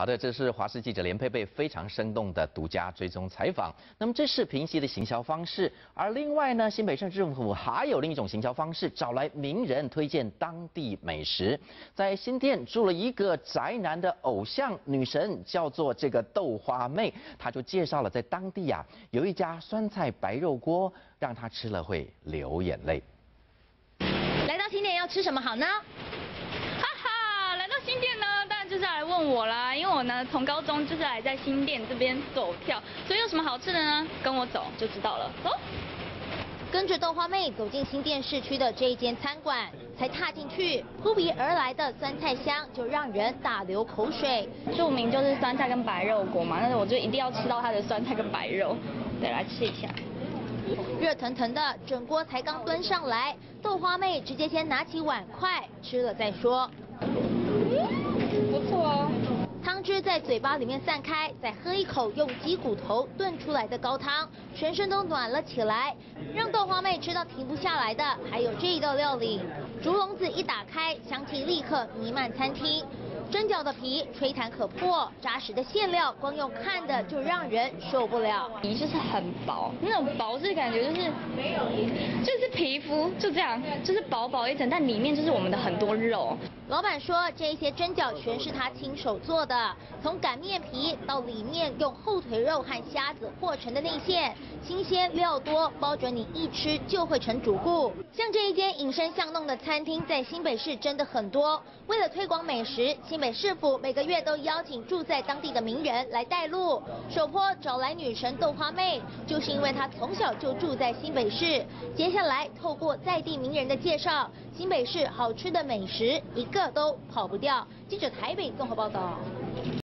好的，这是华视记者连佩佩非常生动的独家追踪采访。那么这是平息的行销方式，而另外呢，新北市政府还有另一种行销方式，找来名人推荐当地美食。在新店住了一个宅男的偶像女神，叫做这个豆花妹，她就介绍了在当地啊有一家酸菜白肉锅，让她吃了会流眼泪。来到新店要吃什么好呢？哈哈，来到新店呢，当然就是来问我啦，我呢从高中就是来在新店这边走跳，所以有什么好吃的呢？跟我走就知道了。走。跟着豆花妹走进新店市区的这一间餐馆，才踏进去，扑鼻而来的酸菜香就让人大流口水。著名就是酸菜跟白肉锅嘛，那我就一定要吃到它的酸菜跟白肉。对，来吃一下。热腾腾的整锅才刚端上来，豆花妹直接先拿起碗筷吃了再说。不错哦。汤汁在嘴巴里面散开，再喝一口用鸡骨头炖出来的高汤，全身都暖了起来。让豆花妹吃到停不下来的，还有这一道料理。竹笼子一打开，香气立刻弥漫餐厅。蒸饺的皮吹弹可破，扎实的馅料，光用看的就让人受不了。皮就是很薄，那种薄是感觉就是没有，就是皮肤就这样，就是薄薄一层，但里面就是我们的很多肉。老板说，这些蒸饺全是他亲手做的，从擀面皮到里面用后腿肉和虾子和成的内馅，新鲜料多，包准你一吃就会成主顾。像这一间隐身巷弄的餐厅，在新北市真的很多。为了推广美食，新北市府每个月都邀请住在当地的名人来带路。首坡找来女神豆花妹，就是因为她从小就住在新北市。接下来透过在地名人的介绍，新北市好吃的美食一个都跑不掉。记者台北综合报道。